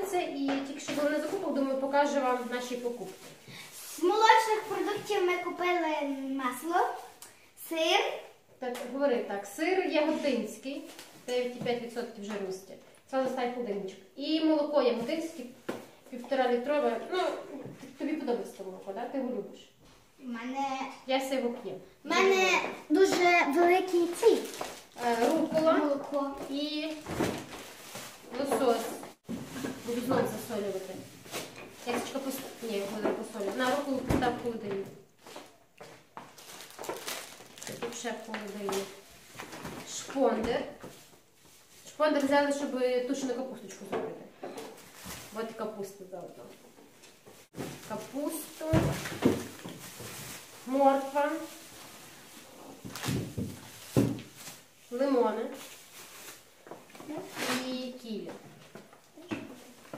п'ятниця і тільки що були на закупах, думаю, покажу вам наші покупки. З молочних продуктів ми купили масло, сир, Так, говори так, сир яготинський, 9,5% вже жирності. Сразу став холодильничок. І молоко яготинське, півтора літрове. Ну, тобі подобається молоко, да? ти його любиш. У мене, Я все його п'ю. в мене дуже великий цей Е, Рукола молоко. і лосось. Буду знову засолювати. Ясочка пос... Ні, буду посолю. На руку постав в холодильник. Тут ще в холодильник. Шпондер. Шпондер взяли, щоб тушену капусточку зробити. От капусту заодно. Капусту. Морква. Лимони. І ківі.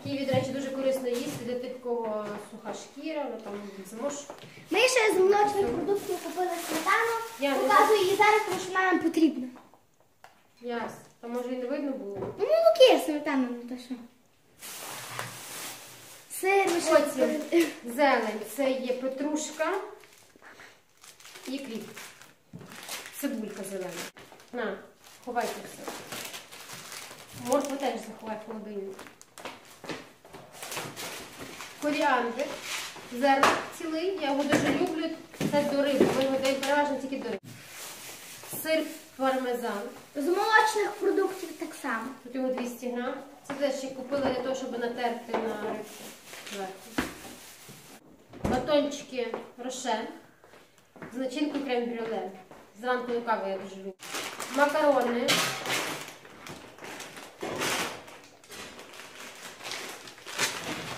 Ківі, до речі, дуже корисно їсти для тих, кого суха шкіра, ну там змож. Ми ще з молочних продуктів купили сметану. Я не Показую її зараз, тому що нам потрібна. Яс. Та може і не видно було. Ну, є сметана, ну то що. Сир Потім зелень це є петрушка і кріп. Цибулька зелена. На, ховайте все. Моркву теж заховай в холодильник. Коріандр. Зерно цілий. Я його дуже люблю. Це до риби. Ми його даємо переважно тільки до риби. Сир пармезан. З молочних продуктів так само. Тут його 200 грам. Це теж ще купила для того, щоб натерти на рибку зверху. Батончики рошен з начинкою крем-брюле. Зранку до кави я дуже люблю. Макарони.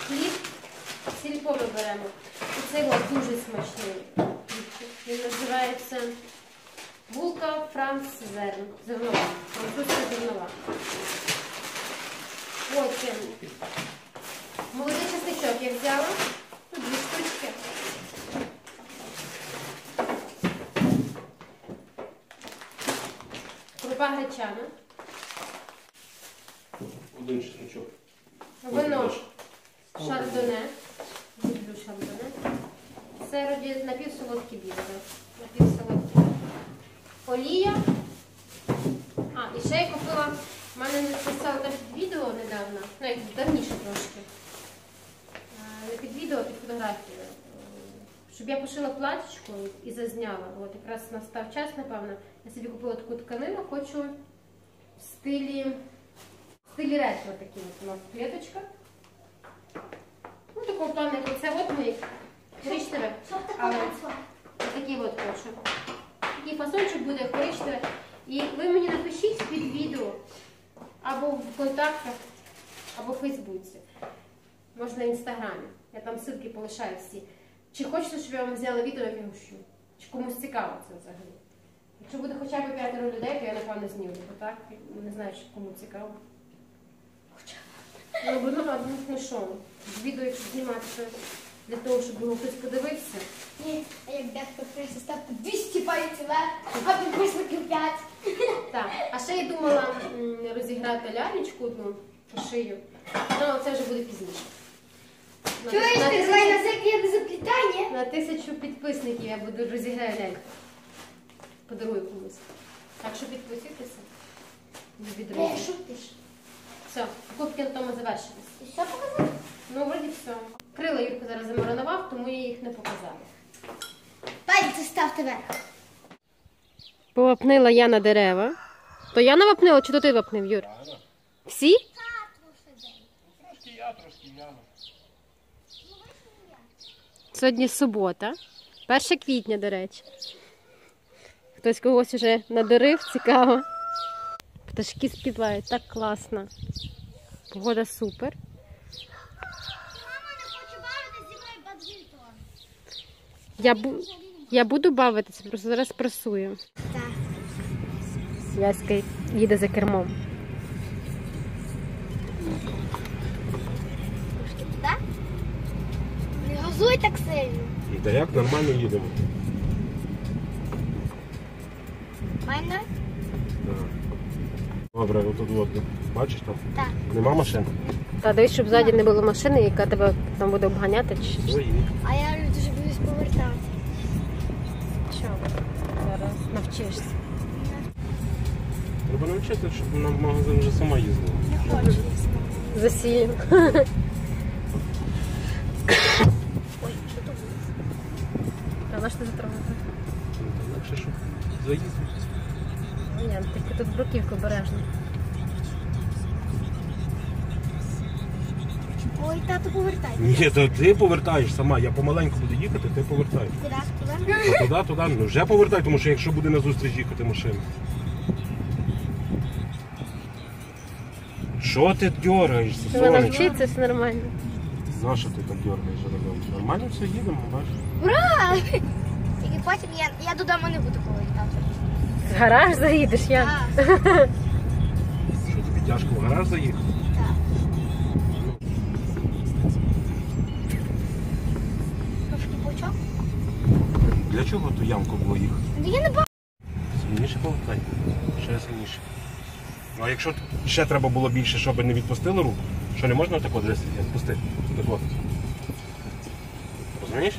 Хліб. Сільпо ми беремо. І цей дуже смачний. Він називається булка франц зерн. Зернова. Французька зернова. Потім молодий часничок я взяла. Тут дві штучки. Крупа гречана. Один чесночок. Вино шардоне. Люблю шардоне. Це роді напівсолодкі біле. Олія. А, і ще я купила. в мене не писала під відео недавно, ну як давніше трошки. Не під відео, а під фотографією. Е, Щоб я пошила платічко і зазняла. От якраз настав час, напевно. Я собі купила таку тканину, хочу в стилі, в стилі ретро такі от у нас клеточка. Ну, такого плану, як оце от ми коричневе. Щоб таке Але масло. такий от хочу. Такий фасончик буде коричневий. І ви мені напишіть під відео або в контактах, або в Фейсбуці. Можна в інстаграмі. Я там ссылки полишаю всі. Чи хочете, щоб я вам зняла відео, як я гущу? Чи комусь цікаво це взагалі? Якщо буде хоча б п'ятеро людей, то я напевно зніму. Бо так не знаю, чи кому цікаво. Ну, бо ну, ну, ну що, відео, якщо знімати це для того, щоб його хтось подивився. Ні, а як дехто прийде, ставте 200 пальців а підписників 5. Так, а ще я думала розіграти лялечку одну по шию. Ну, це вже буде пізніше. Чуєш, ти тисячу, давай на закріпи заплітання? на тисячу підписників я буду розіграти ляльку. Подарую комусь. Так що підписуйтеся. Друзі. шутиш? Все, покупки на тому завершились. Ти що показав? Ну, вроді все. Крила Юрко зараз замаринував, тому я їх не показала. Пальці ставте вверх. Повапнила я на дерева. То я навапнила, чи то ти вапнив, Юр? Всі? Трошки я, трошки я. Сьогодні субота, 1 квітня, до речі. Хтось когось уже надарив, цікаво. Пташки співають, так класно. Погода супер. Я, бу... я буду бавитися, просто зараз прасую. Так. Яська їде за кермом. Трошки туди. Не газуй так сильно. Та як нормально їдемо? Мене? Добре, отут от. Бачиш там? Так. Нема машин? Та дивись, щоб ззаді не було машини, яка тебе там буде обганяти чи. Свої. А я дуже боюсь повертати. Що? Зараз навчишся. Треба навчитися, щоб вона в магазин вже сама їздила. Не хочу. Засіємо. Ой, що тут? А на що ти затрогати? Ну, то Легше, щоб заїздити. Ні, тільки тут бруківку бережно. Ой, тату, повертай. Ні, то ти повертаєш сама. Я помаленьку буду їхати, ти повертаєш. Куди? Туди? А туди, туди, ну вже повертай, тому що якщо буде на зустріч їхати машина. Що ти дергаєшся, Треба сонечко? навчитися, все нормально. Нащо ти так дергаєш рулем? Нормально все їдемо, бачиш? Ура! Тільки потім я, я додому не буду повертати. В гараж заїдеш, я. Так, Що тобі тяжко в гараж заїхати? так. Трошки. Для чого ту ямку було їхати? Ну я не бачу. Сильніше повертай. Ще сильніше. Ну а якщо ще треба було більше, щоб не відпустили руку, що не можна так от десь відпустити? Так от. Розумієш?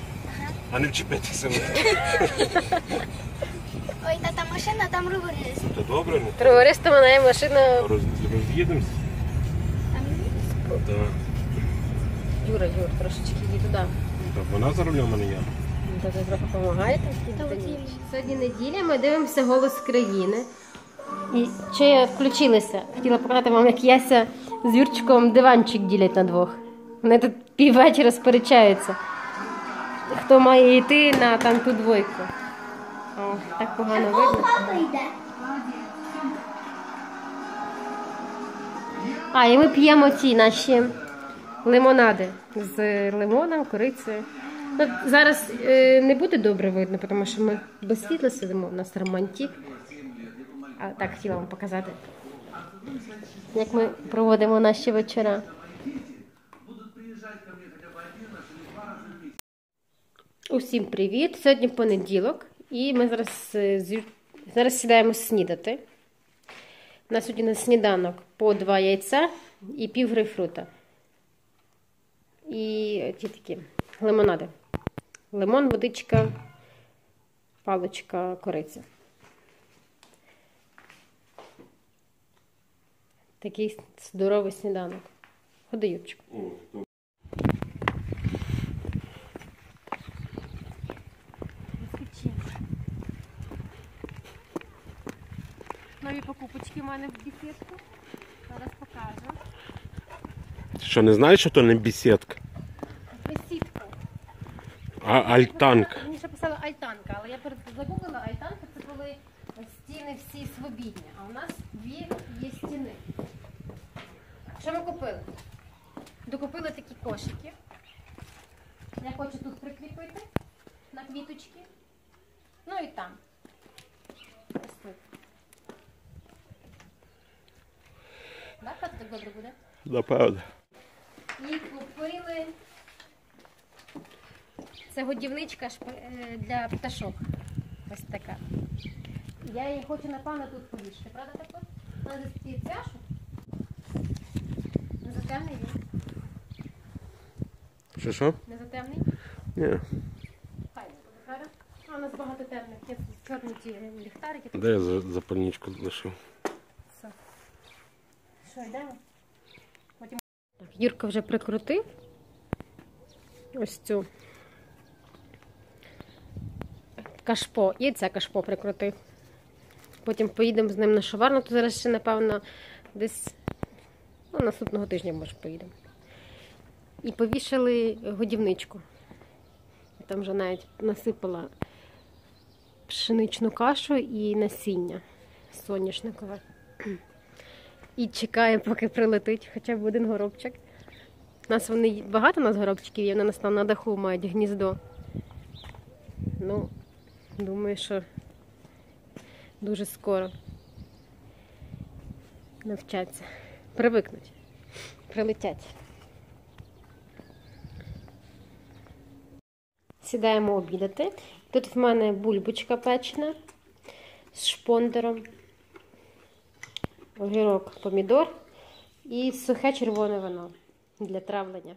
А не вчепитися. Ой, та там машина, там роверист. То добре, ну Трогариста мене машина. роз, роз'їдемося. Там Так. Юра, Юр, трошечки їди туди. Так, вона за рулем, а не я. Та ви трохи допомагаєте? Та. Сьогодні неділя, ми дивимося голос країни. І ще я включилася. Хотіла показати вам, як Яся з Юрчиком диванчик ділять на двох. Вони тут піввечора сперечаються. Хто має йти на там ту двойку. О, так погано видно. А, і ми п'ємо ті наші лимонади з лимоном, корицею. Ну, зараз е, не буде добре видно, тому що ми без світла сидимо, у нас романтик. А так хотіла вам показати, як ми проводимо наші вечора. Усім привіт! Сьогодні понеділок, і ми зараз, е, зараз сідаємо снідати. У нас сьогодні на сніданок по два яйця і пів грейпфрута. І ті такі лимонади. Лимон, водичка, паличка, кориця. Такий здоровий сніданок. Ходи, Юрчик. Нові покупочки в мене в біфетку. Зараз покажу. Ти Що не знаєш, що то не бесідка, Бесідка. а альтанка, але я перед загуглила альтанка, це коли стіни всі свобідні, а у нас дві є стіни. Що ми купили? Докупили такі кошики. Я хочу тут прикріпити на квіточки. Ну і там. Ось тут. Так, так добре буде? Напевно. І купили. Це годівничка е, для пташок. Ось така. Я її хочу, напевно, тут повішати. Правда так десь такий цвяшок. Не затемний він? Що що? Не затемний? Ні. Хай не буде зараз. А, у нас багато темних. Є чорні ті ліхтарики. Де я за- запальничку лишив? Все. Що, йдемо? Потім... Так, Юрка вже прикрутив ось цю кашпо. І це кашпо прикрутив. Потім поїдемо з ним на шоварну, то зараз ще, напевно, десь ну, наступного тижня, може, поїдемо. І повішали годівничку. Там вже навіть насипала пшеничну кашу і насіння соняшникове. І чекає, поки прилетить хоча б один горобчик. У нас вони багато у нас горобчиків, є, вони на даху мають гніздо. Ну, думаю, що дуже скоро навчаться. Привикнуть. Прилетять. Сідаємо обідати. Тут в мене бульбочка печена з шпондером. огірок, помідор і сухе червоне вино для травлення.